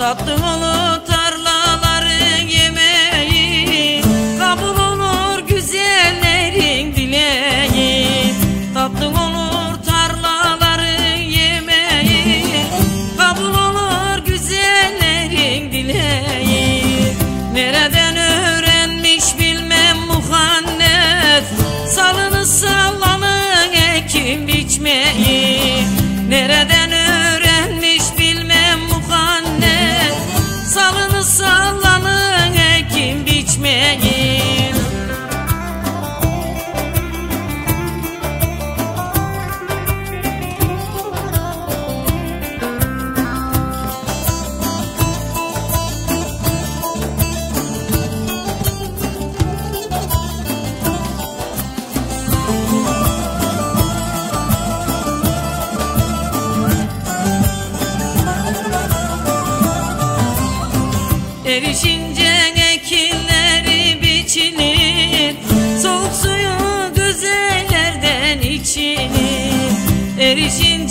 tatlım Erişince ekinleri biçilir. Soğuk suyu güzellerden içilir. Erişince